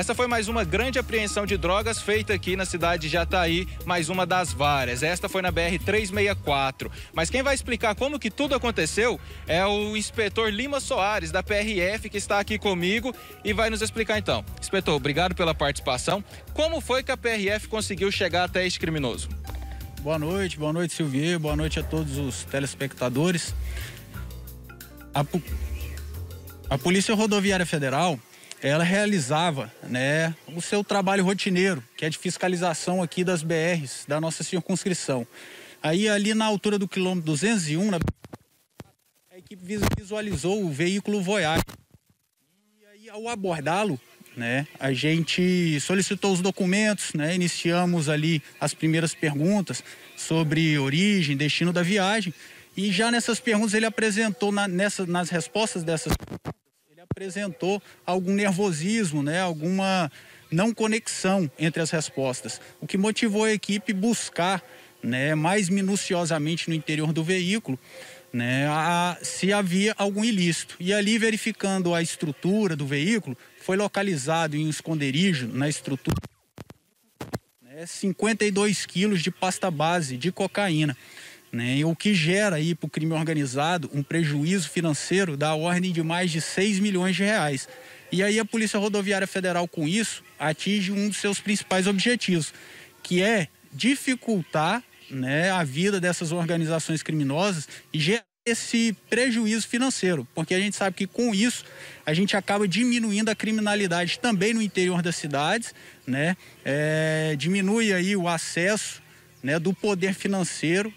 Essa foi mais uma grande apreensão de drogas feita aqui na cidade de Jataí, mais uma das várias. Esta foi na BR 364. Mas quem vai explicar como que tudo aconteceu é o inspetor Lima Soares da PRF que está aqui comigo e vai nos explicar então. Inspetor, obrigado pela participação. Como foi que a PRF conseguiu chegar até este criminoso? Boa noite, boa noite Silvier, boa noite a todos os telespectadores. A, a Polícia Rodoviária Federal ela realizava né, o seu trabalho rotineiro, que é de fiscalização aqui das BRs da nossa circunscrição. Aí ali na altura do quilômetro 201, a equipe visualizou o veículo Voyage. E aí ao abordá-lo, né, a gente solicitou os documentos, né, iniciamos ali as primeiras perguntas sobre origem, destino da viagem. E já nessas perguntas ele apresentou na, nessa, nas respostas dessas apresentou algum nervosismo, né, alguma não conexão entre as respostas, o que motivou a equipe buscar né, mais minuciosamente no interior do veículo né, a, se havia algum ilícito. E ali, verificando a estrutura do veículo, foi localizado em um esconderijo na estrutura né, 52 quilos de pasta base de cocaína né? O que gera aí para o crime organizado um prejuízo financeiro da ordem de mais de 6 milhões de reais. E aí a Polícia Rodoviária Federal, com isso, atinge um dos seus principais objetivos, que é dificultar né, a vida dessas organizações criminosas e gerar esse prejuízo financeiro, porque a gente sabe que com isso a gente acaba diminuindo a criminalidade também no interior das cidades, né? É, diminui aí o acesso né, do poder financeiro